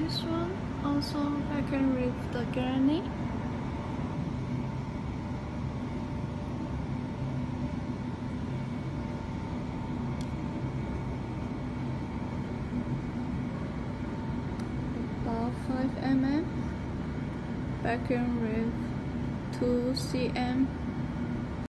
this one also I can read the granny. About 5 mm. Back and rib 2 cm.